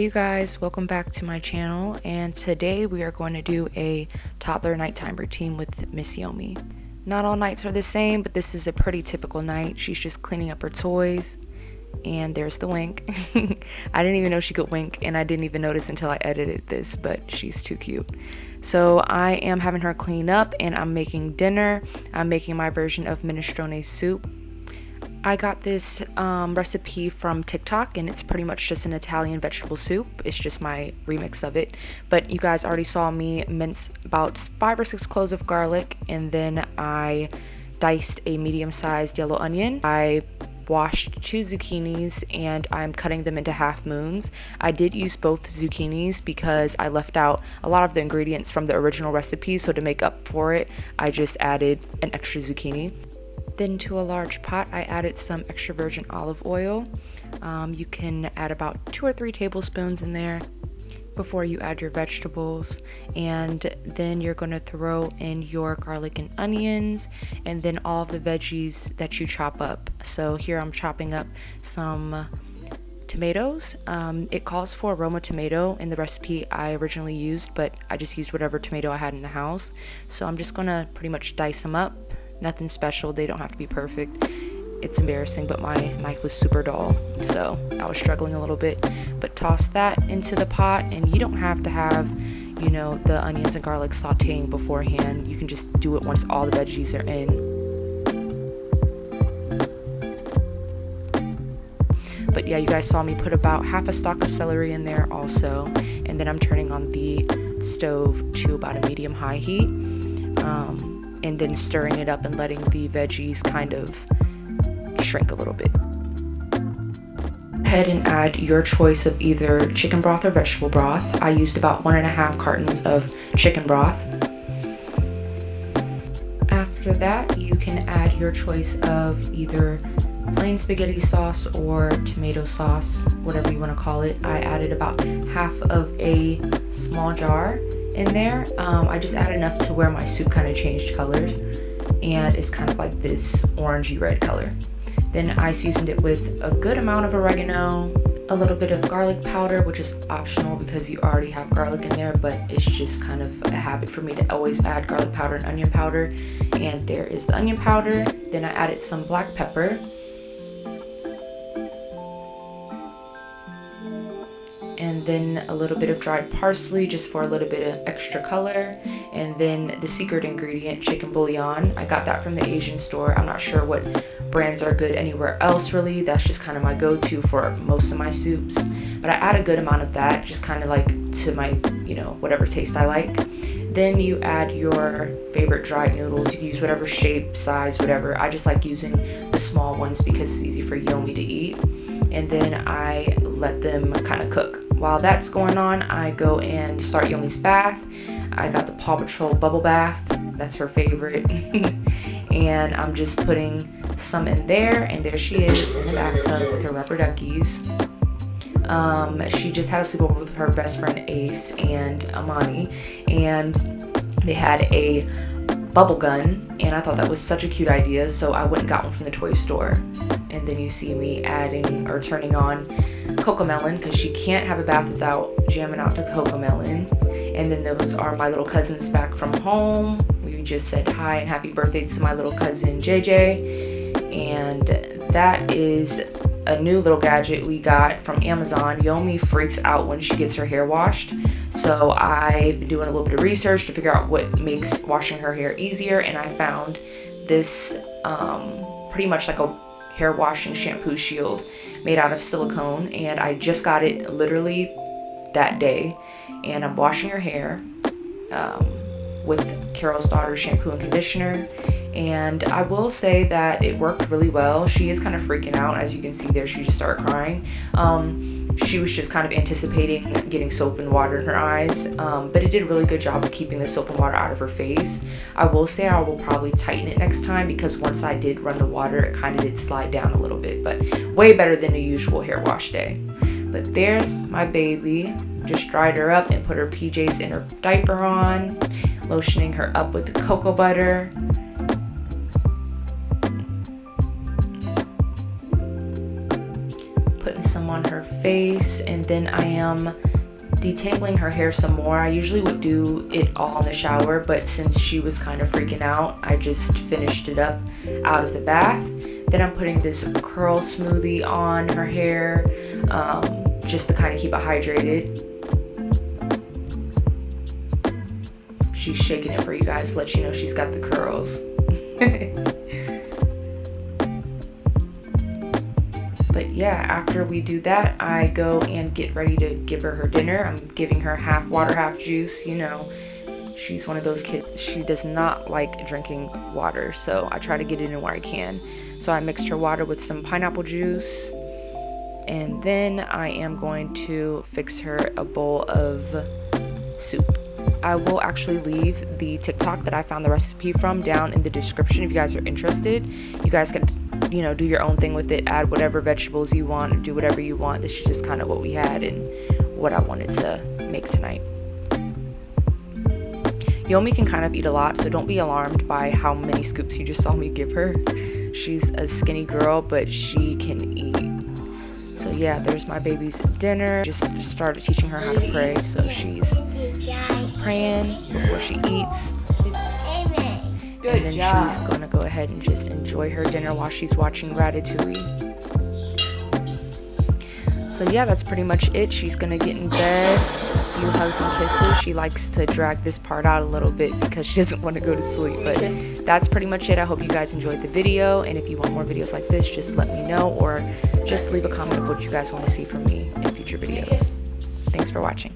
Hey you guys, welcome back to my channel and today we are going to do a toddler nighttime routine with Miss Yomi. Not all nights are the same, but this is a pretty typical night. She's just cleaning up her toys and there's the wink. I didn't even know she could wink and I didn't even notice until I edited this, but she's too cute. So I am having her clean up and I'm making dinner. I'm making my version of minestrone soup I got this um, recipe from TikTok and it's pretty much just an Italian vegetable soup. It's just my remix of it. But you guys already saw me mince about five or six cloves of garlic and then I diced a medium-sized yellow onion. I washed two zucchinis and I'm cutting them into half moons. I did use both zucchinis because I left out a lot of the ingredients from the original recipe so to make up for it I just added an extra zucchini. Then to a large pot, I added some extra virgin olive oil. Um, you can add about two or three tablespoons in there before you add your vegetables. And then you're going to throw in your garlic and onions and then all of the veggies that you chop up. So here I'm chopping up some tomatoes. Um, it calls for Roma tomato in the recipe I originally used but I just used whatever tomato I had in the house. So I'm just gonna pretty much dice them up nothing special. They don't have to be perfect. It's embarrassing, but my knife was super dull, so I was struggling a little bit. But toss that into the pot, and you don't have to have, you know, the onions and garlic sauteing beforehand. You can just do it once all the veggies are in. But yeah, you guys saw me put about half a stalk of celery in there also. And then I'm turning on the stove to about a medium high heat. Um, and then stirring it up and letting the veggies kind of shrink a little bit. Head and add your choice of either chicken broth or vegetable broth. I used about one and a half cartons of chicken broth. After that, you can add your choice of either plain spaghetti sauce or tomato sauce, whatever you want to call it. I added about half of a small jar in there. Um, I just add enough to where my soup kind of changed colors and it's kind of like this orangey red color. Then I seasoned it with a good amount of oregano, a little bit of garlic powder, which is optional because you already have garlic in there, but it's just kind of a habit for me to always add garlic powder and onion powder. And there is the onion powder. Then I added some black pepper then a little bit of dried parsley just for a little bit of extra color. And then the secret ingredient chicken bouillon. I got that from the asian store. I'm not sure what brands are good anywhere else really. That's just kind of my go-to for most of my soups. But i add a good amount of that just kind of like to my you know whatever taste i like. Then you add your favorite dried noodles. You can use whatever shape size whatever. I just like using the small ones because it's easy for yomi to eat. And then I let them kind of cook. While that's going on, I go and start Yomi's bath. I got the Paw Patrol bubble bath, that's her favorite. and I'm just putting some in there, and there she is in the bathtub with her rubber duckies. Um, she just had a sleepover with her best friend Ace and Amani, and they had a bubble gun and I thought that was such a cute idea so I went and got one from the toy store and then you see me adding or turning on Cocomelon because she can't have a bath without jamming out to Cocomelon and then those are my little cousins back from home we just said hi and happy birthday to my little cousin JJ and that is a new little gadget we got from Amazon. Yomi freaks out when she gets her hair washed. So I've been doing a little bit of research to figure out what makes washing her hair easier and I found this um, pretty much like a hair washing shampoo shield made out of silicone and I just got it literally that day. And I'm washing her hair um, with Carol's Daughter shampoo and conditioner and I will say that it worked really well. She is kind of freaking out. As you can see there, she just started crying. Um, she was just kind of anticipating getting soap and water in her eyes, um, but it did a really good job of keeping the soap and water out of her face. I will say I will probably tighten it next time because once I did run the water, it kind of did slide down a little bit, but way better than the usual hair wash day. But there's my baby. Just dried her up and put her PJs and her diaper on, lotioning her up with the cocoa butter. On her face and then I am detangling her hair some more. I usually would do it all in the shower, but since she was kind of freaking out, I just finished it up out of the bath. Then I'm putting this curl smoothie on her hair um, just to kind of keep it hydrated. She's shaking it for you guys, to let you know she's got the curls. yeah, after we do that, I go and get ready to give her her dinner. I'm giving her half water, half juice, you know. She's one of those kids, she does not like drinking water, so I try to get it in where I can. So I mixed her water with some pineapple juice, and then I am going to fix her a bowl of soup. I will actually leave the TikTok that I found the recipe from down in the description if you guys are interested. You guys can you know, do your own thing with it, add whatever vegetables you want, do whatever you want. This is just kind of what we had and what I wanted to make tonight. Yomi can kind of eat a lot, so don't be alarmed by how many scoops you just saw me give her. She's a skinny girl, but she can eat. So yeah, there's my baby's dinner. Just started teaching her how to pray, so she's praying before she eats. Good and then job. she's gonna go ahead and just enjoy her dinner while she's watching Ratatouille. So yeah, that's pretty much it. She's gonna get in bed, a few hugs and kisses. She likes to drag this part out a little bit because she doesn't want to go to sleep. But that's pretty much it. I hope you guys enjoyed the video. And if you want more videos like this, just let me know or just leave a comment of what you guys want to see from me in future videos. Thanks for watching.